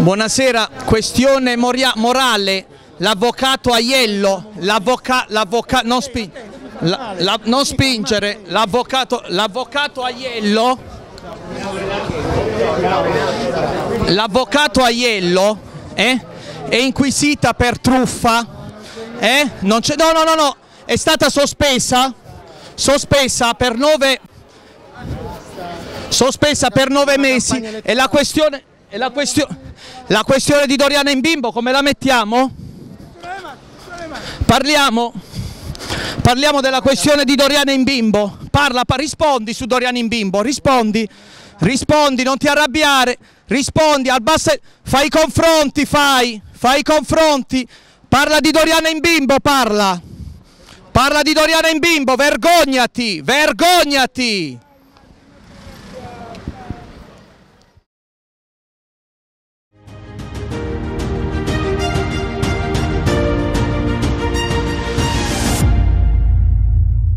Buonasera, questione moria- morale, l'avvocato Aiello, l'avvocato, non, spi- la- la- non spingere, l'avvocato, Aiello, l'avvocato Aiello eh, è inquisita per truffa, eh? non no no no no, è stata sospesa, sospesa per nove, sospesa per nove mesi. E la questione, e la questio- la questione di Doriana in bimbo come la mettiamo? Parliamo, parliamo della questione di Doriana in bimbo, parla, pa- rispondi su Doriana in bimbo, rispondi, rispondi, non ti arrabbiare, rispondi al basso, fai i confronti, fai, fai i confronti, parla di Doriana in bimbo, parla, parla di Doriana in bimbo, vergognati, vergognati!